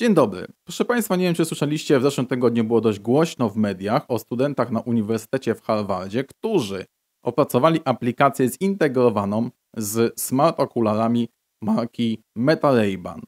Dzień dobry. Proszę Państwa, nie wiem czy słyszeliście, w zeszłym tygodniu było dość głośno w mediach o studentach na Uniwersytecie w Harvardzie, którzy opracowali aplikację zintegrowaną z smart okularami marki Meta Ray-Ban.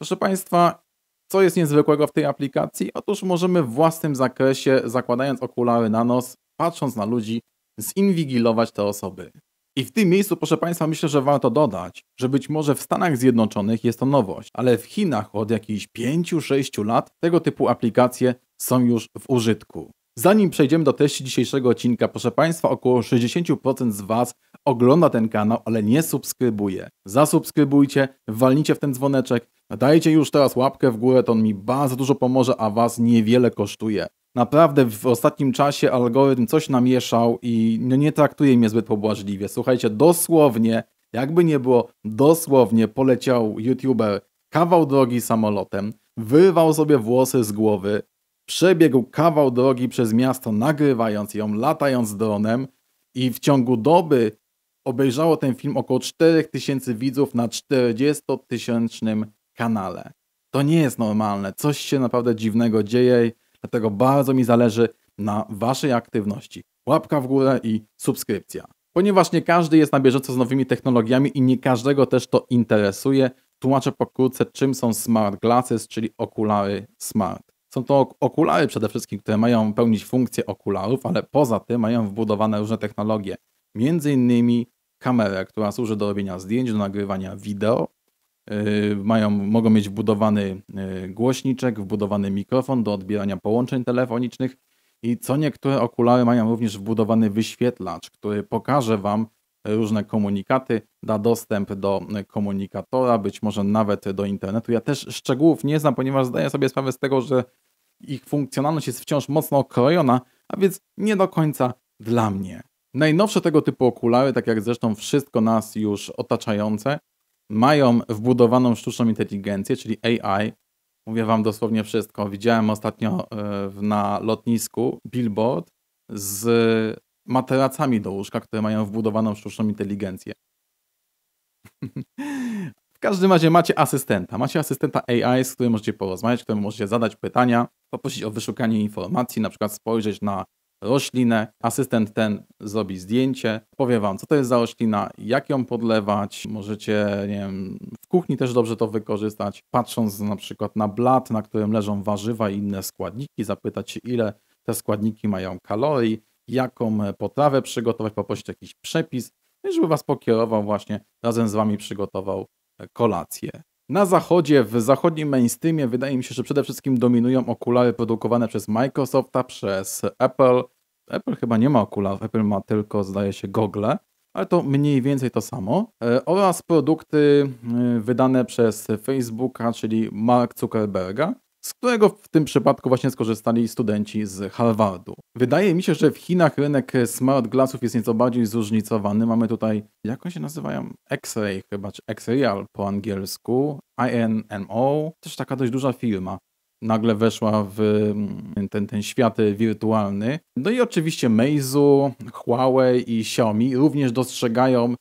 Proszę Państwa, co jest niezwykłego w tej aplikacji? Otóż możemy w własnym zakresie, zakładając okulary na nos, patrząc na ludzi, zinwigilować te osoby. I w tym miejscu, proszę Państwa, myślę, że warto dodać, że być może w Stanach Zjednoczonych jest to nowość, ale w Chinach od jakichś 5-6 lat tego typu aplikacje są już w użytku. Zanim przejdziemy do treści dzisiejszego odcinka, proszę Państwa, około 60% z Was ogląda ten kanał, ale nie subskrybuje. Zasubskrybujcie, walnijcie w ten dzwoneczek, dajcie już teraz łapkę w górę, to on mi bardzo dużo pomoże, a Was niewiele kosztuje. Naprawdę w ostatnim czasie algorytm coś namieszał i no nie traktuje mnie zbyt pobłażliwie. Słuchajcie, dosłownie, jakby nie było, dosłownie poleciał youtuber kawał drogi samolotem, wyrwał sobie włosy z głowy, przebiegł kawał drogi przez miasto, nagrywając ją, latając dronem i w ciągu doby obejrzało ten film około 4000 widzów na 40-tysięcznym kanale. To nie jest normalne, coś się naprawdę dziwnego dzieje Dlatego bardzo mi zależy na Waszej aktywności. Łapka w górę i subskrypcja. Ponieważ nie każdy jest na bieżąco z nowymi technologiami i nie każdego też to interesuje, tłumaczę pokrótce, czym są smart glasses, czyli okulary smart. Są to okulary przede wszystkim, które mają pełnić funkcję okularów, ale poza tym mają wbudowane różne technologie. Między innymi kamerę, która służy do robienia zdjęć, do nagrywania wideo, mają, mogą mieć wbudowany y, głośniczek, wbudowany mikrofon do odbierania połączeń telefonicznych i co niektóre okulary mają również wbudowany wyświetlacz, który pokaże Wam różne komunikaty, da dostęp do komunikatora, być może nawet do internetu. Ja też szczegółów nie znam, ponieważ zdaję sobie sprawę z tego, że ich funkcjonalność jest wciąż mocno okrojona, a więc nie do końca dla mnie. Najnowsze tego typu okulary, tak jak zresztą wszystko nas już otaczające, mają wbudowaną sztuczną inteligencję, czyli AI. Mówię wam dosłownie wszystko. Widziałem ostatnio e, na lotnisku billboard z materacami do łóżka, które mają wbudowaną sztuczną inteligencję. w każdym razie macie asystenta. Macie asystenta AI, z którym możecie porozmawiać, któremu możecie zadać pytania, poprosić o wyszukanie informacji, na przykład spojrzeć na roślinę. Asystent ten zrobi zdjęcie, powie wam, co to jest za roślina, jak ją podlewać. Możecie, nie wiem, w kuchni też dobrze to wykorzystać, patrząc na przykład na blat, na którym leżą warzywa i inne składniki, zapytać się, ile te składniki mają kalorii, jaką potrawę przygotować, poprosić jakiś przepis, żeby was pokierował właśnie, razem z wami przygotował kolację. Na zachodzie, w zachodnim mainstreamie wydaje mi się, że przede wszystkim dominują okulary produkowane przez Microsofta, przez Apple. Apple chyba nie ma okularów, Apple ma tylko, zdaje się, gogle, ale to mniej więcej to samo. E, oraz produkty e, wydane przez Facebooka, czyli Mark Zuckerberga z którego w tym przypadku właśnie skorzystali studenci z Harvardu. Wydaje mi się, że w Chinach rynek smart glassów jest nieco bardziej zróżnicowany. Mamy tutaj, jak się nazywają? X-Ray chyba, czy X-Real po angielsku, INMO, też taka dość duża firma. Nagle weszła w mm, ten, ten świat wirtualny. No i oczywiście Meizu, Huawei i Xiaomi również dostrzegają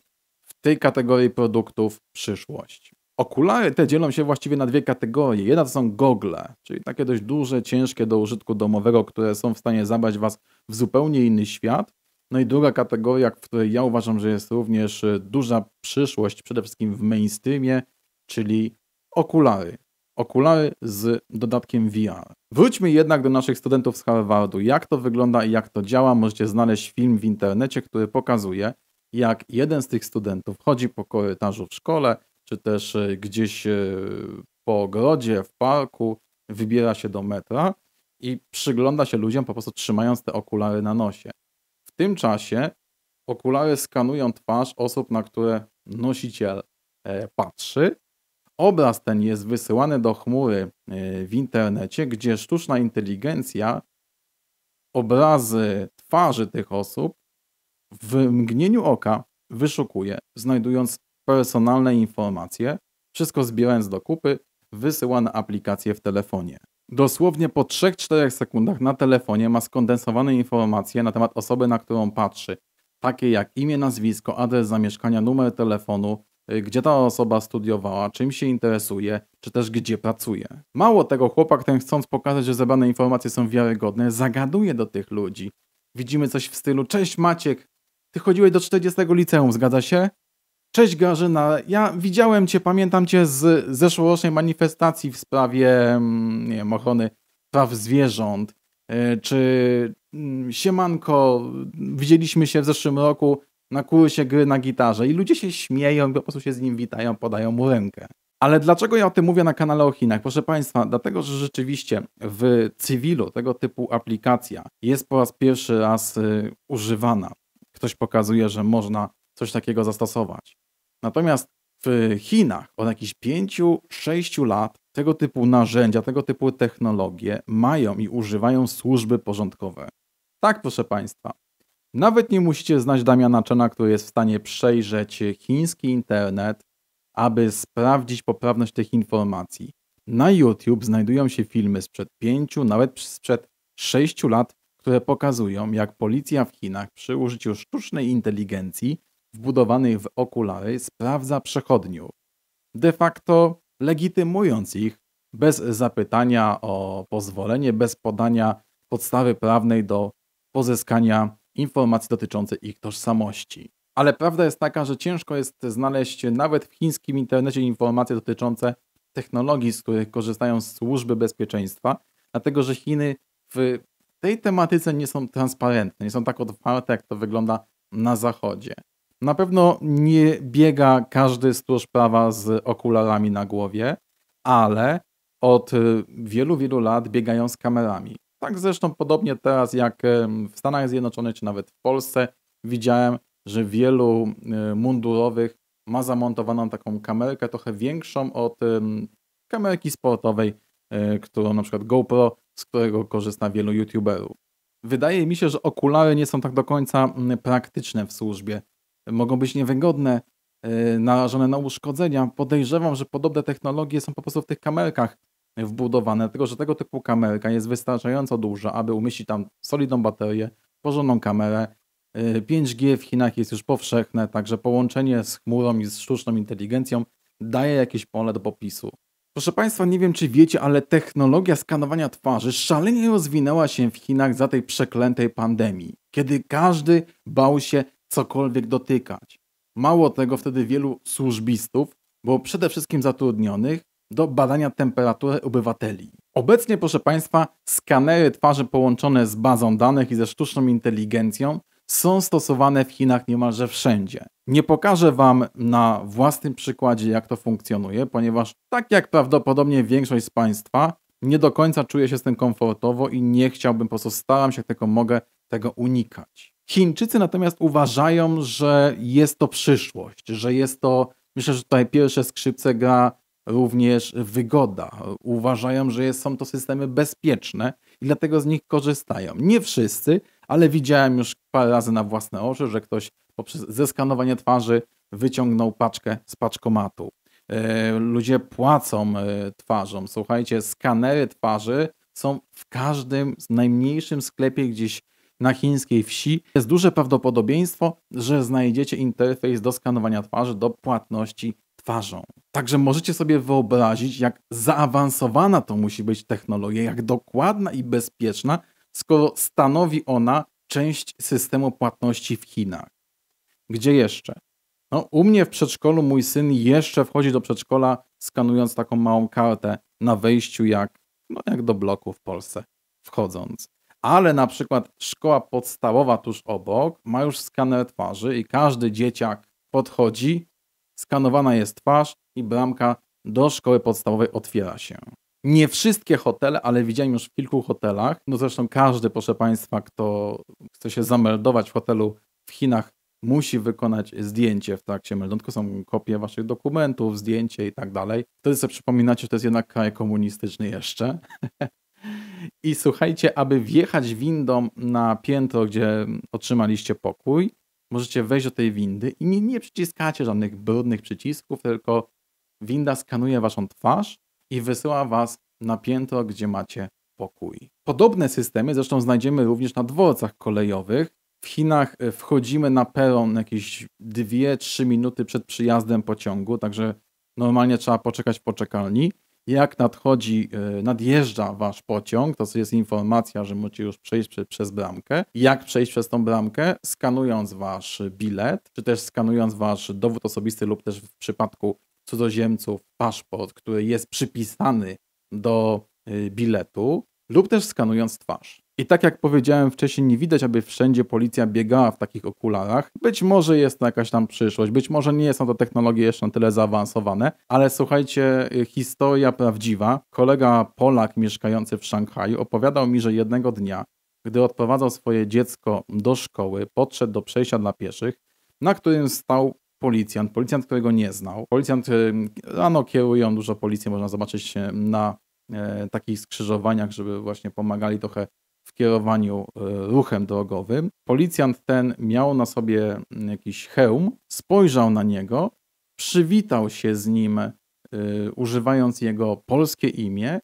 w tej kategorii produktów przyszłość. Okulary te dzielą się właściwie na dwie kategorie. Jedna to są gogle, czyli takie dość duże, ciężkie do użytku domowego, które są w stanie zabrać Was w zupełnie inny świat. No i druga kategoria, w której ja uważam, że jest również e, duża przyszłość, przede wszystkim w mainstreamie, czyli okulary. Okulary z dodatkiem VR. Wróćmy jednak do naszych studentów z Harvardu. Jak to wygląda i jak to działa? Możecie znaleźć film w internecie, który pokazuje, jak jeden z tych studentów chodzi po korytarzu w szkole, czy też e, gdzieś e, po ogrodzie, w parku, wybiera się do metra i przygląda się ludziom po prostu trzymając te okulary na nosie. W tym czasie okulary skanują twarz osób, na które nosiciel e, patrzy. Obraz ten jest wysyłany do chmury w internecie, gdzie sztuczna inteligencja obrazy twarzy tych osób w mgnieniu oka wyszukuje, znajdując personalne informacje, wszystko zbierając do kupy, wysyła na aplikację w telefonie. Dosłownie po 3-4 sekundach na telefonie ma skondensowane informacje na temat osoby, na którą patrzy, takie jak imię, nazwisko, adres zamieszkania, numer telefonu, y, gdzie ta osoba studiowała, czym się interesuje, czy też gdzie pracuje. Mało tego, chłopak ten chcąc pokazać, że zebrane informacje są wiarygodne, zagaduje do tych ludzi. Widzimy coś w stylu, cześć Maciek, ty chodziłeś do 40 liceum, zgadza się? Cześć Grażyna, ja widziałem cię, pamiętam cię z zeszłorocznej manifestacji w sprawie, mm, nie wiem, ochrony praw zwierząt, y, czy mm, siemanko, widzieliśmy się w zeszłym roku na kursie gry na gitarze i ludzie się śmieją, po prostu się z nim witają, podają mu rękę. Ale dlaczego ja o tym mówię na kanale o Chinach? Proszę Państwa, dlatego, że rzeczywiście w cywilu tego typu aplikacja jest po raz pierwszy raz y, używana. Ktoś pokazuje, że można coś takiego zastosować. Natomiast w Chinach od jakichś 5-6 lat tego typu narzędzia, tego typu technologie mają i używają służby porządkowe. Tak, proszę Państwa. Nawet nie musicie znać Damiana Czena, który jest w stanie przejrzeć chiński internet, aby sprawdzić poprawność tych informacji. Na YouTube znajdują się filmy sprzed 5, nawet sprzed 6 lat, które pokazują, jak policja w Chinach przy użyciu sztucznej inteligencji wbudowanych w okulary sprawdza przechodniów, de facto legitymując ich bez zapytania o pozwolenie, bez podania podstawy prawnej do pozyskania informacji dotyczących ich tożsamości. Ale prawda jest taka, że ciężko jest znaleźć nawet w chińskim internecie informacje dotyczące technologii, z których korzystają służby bezpieczeństwa, dlatego że Chiny w tej tematyce nie są transparentne, nie są tak otwarte, jak to wygląda na Zachodzie. Na pewno nie biega każdy stróż prawa z okularami na głowie, ale od wielu, wielu lat biegają z kamerami. Tak zresztą podobnie teraz jak w Stanach Zjednoczonych, czy nawet w Polsce widziałem, że wielu e, mundurowych ma zamontowaną taką kamerkę trochę większą od kamerki sportowej, e, którą na przykład GoPro, z którego korzysta wielu youtuberów. Wydaje mi się, że okulary nie są tak do końca praktyczne w służbie. Mogą być niewygodne, e, narażone na uszkodzenia. Podejrzewam, że podobne technologie są po prostu w tych kamerkach wbudowane, tylko że tego typu kamerka jest wystarczająco duża, aby umieścić tam solidną baterię, porządną kamerę. 5G y, w Chinach jest już powszechne, także połączenie z chmurą i z sztuczną inteligencją daje jakieś pole do popisu. Proszę Państwa, nie wiem czy wiecie, ale technologia skanowania twarzy szalenie rozwinęła się w Chinach za tej przeklętej pandemii, kiedy każdy bał się cokolwiek dotykać. Mało tego, wtedy wielu służbistów było przede wszystkim zatrudnionych do badania temperatury obywateli. Obecnie, proszę Państwa, skanery twarzy połączone z bazą danych i ze sztuczną inteligencją są stosowane w Chinach niemalże wszędzie. Nie pokażę Wam na własnym przykładzie, jak to funkcjonuje, ponieważ tak jak prawdopodobnie większość z Państwa, nie do końca czuję się z tym komfortowo i nie chciałbym, po prostu staram się jak tylko mogę tego unikać. Chińczycy natomiast uważają, że jest to przyszłość, że jest to, myślę, że tutaj pierwsze skrzypce gra również wygoda. Uważają, że są to systemy bezpieczne i dlatego z nich korzystają. Nie wszyscy, ale widziałem już parę razy na własne oczy, że ktoś poprzez zeskanowanie twarzy wyciągnął paczkę z paczkomatu. E, ludzie płacą e, twarzą. Słuchajcie, skanery twarzy są w każdym najmniejszym sklepie gdzieś na chińskiej wsi. Jest duże prawdopodobieństwo, że znajdziecie interfejs do skanowania twarzy, do płatności twarzą. Także możecie sobie wyobrazić, jak zaawansowana to musi być technologia, jak dokładna i bezpieczna, skoro stanowi ona część systemu płatności w Chinach. Gdzie jeszcze? No, u mnie w przedszkolu mój syn jeszcze wchodzi do przedszkola skanując taką małą kartę na wejściu, jak, no, jak do bloku w Polsce wchodząc. Ale na przykład szkoła podstawowa tuż obok ma już skaner twarzy i każdy dzieciak podchodzi, skanowana jest twarz i bramka do szkoły podstawowej otwiera się. Nie wszystkie hotele, ale widziałem już w kilku hotelach. No zresztą każdy, proszę Państwa, kto chce się zameldować w hotelu w Chinach, musi wykonać zdjęcie w trakcie meldunku. Są kopie Waszych dokumentów, zdjęcie i tak dalej. Wtedy sobie przypominacie, że to jest jednak kraj komunistyczny jeszcze. I słuchajcie, aby wjechać windą na piętro, gdzie otrzymaliście pokój, możecie wejść do tej windy i nie, nie przyciskacie żadnych brudnych przycisków, tylko winda skanuje waszą twarz i wysyła was na piętro, gdzie macie pokój. Podobne systemy zresztą znajdziemy również na dworcach kolejowych w Chinach e, wchodzimy na peron jakieś 2-3 minuty przed przyjazdem pociągu, także normalnie trzeba poczekać w poczekalni. Jak nadchodzi, e, nadjeżdża wasz pociąg, to jest informacja, że możecie już przejść przez bramkę. Jak przejść przez tą bramkę? Skanując wasz bilet, czy też skanując wasz dowód osobisty lub też w przypadku cudzoziemców paszport, który jest przypisany do e, biletu, lub też skanując twarz. I tak jak powiedziałem wcześniej, nie widać, aby wszędzie policja biegała w takich okularach. Być może jest to jakaś tam przyszłość, być może nie są to technologie jeszcze na tyle zaawansowane, ale słuchajcie, historia prawdziwa. Kolega Polak mieszkający w Szanghaju opowiadał mi, że jednego dnia, gdy odprowadzał swoje dziecko do szkoły, podszedł do przejścia dla pieszych, na którym stał policjant, policjant, którego nie znał. Policjant, rano kierują dużo policji, można zobaczyć na e, takich skrzyżowaniach, żeby właśnie pomagali trochę w kierowaniu e, ruchem drogowym. Policjant ten miał na sobie jakiś hełm, spojrzał na niego, przywitał się z nim, e, używając jego polskie imię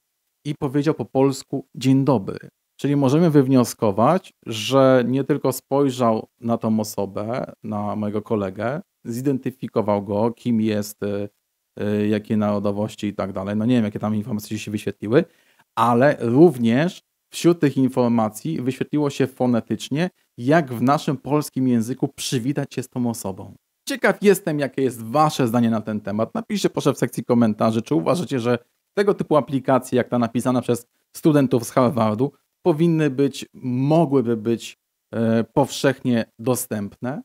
i powiedział po polsku dzień dobry. Czyli możemy wywnioskować, że nie tylko spojrzał na tą osobę, na mojego kolegę, zidentyfikował go, kim jest, e, jakie narodowości i tak dalej. No nie wiem, jakie tam informacje się wyświetliły, ale również Wśród tych informacji wyświetliło się fonetycznie, jak w naszym polskim języku przywitać się z tą osobą. Ciekaw jestem, jakie jest Wasze zdanie na ten temat. Napiszcie proszę w sekcji komentarzy, czy uważacie, że tego typu aplikacje, jak ta napisana przez studentów z Harvardu, powinny być, mogłyby być e, powszechnie dostępne?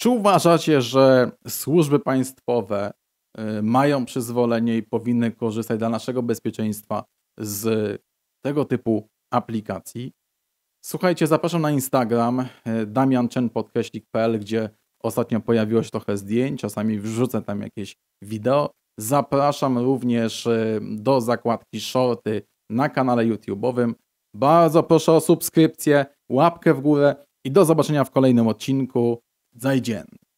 Czy uważacie, że służby państwowe e, mają przyzwolenie i powinny korzystać dla naszego bezpieczeństwa z tego typu aplikacji. Słuchajcie, zapraszam na Instagram e, damianchen.pl, gdzie ostatnio pojawiło się trochę zdjęć, czasami wrzucę tam jakieś wideo. Zapraszam również e, do zakładki shorty na kanale YouTube'owym. Bardzo proszę o subskrypcję, łapkę w górę i do zobaczenia w kolejnym odcinku. Zajdziemy.